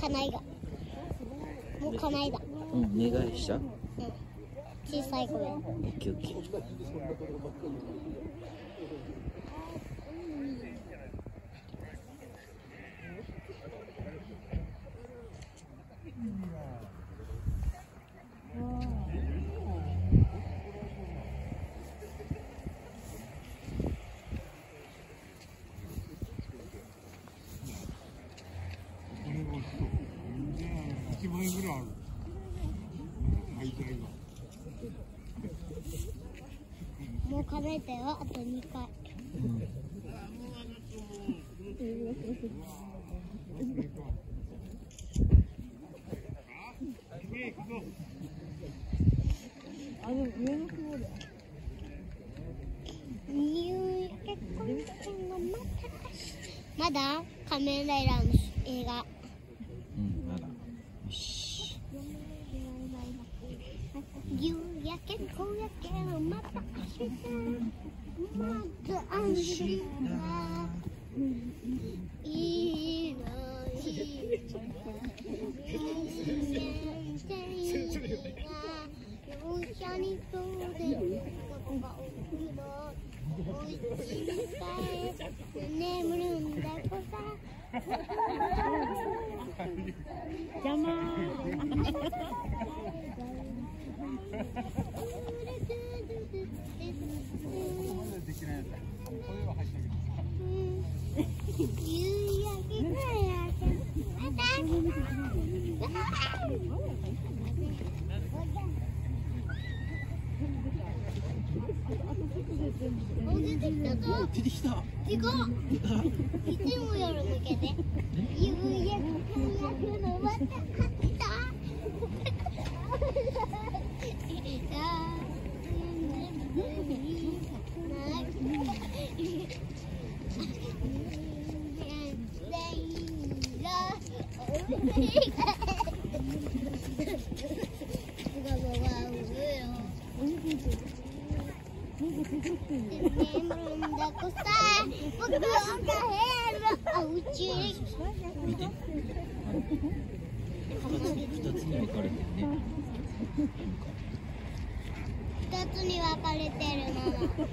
叶えが。もう叶えだ。うん願いした小さい声。オッケーオッケー1万円ぐらいある。大体が。もう叶えたよあと2回入結婚式のまたまだ仮面ライダーの映画うんまだよし夕焼け小焼けのまた明日まず安心ないいのい容赦にそうでここがお風呂おいしいさえ眠るんだこさ邪魔できないやつ。これは入ったけど。夕焼け小焼けまたお出てきたぞ出てきた違ういつも夜向けて夕焼け小焼けのまた来た眠るんだこさ僕が帰るおうち見て二つ二つに分かれてるね二つに分かれてるママ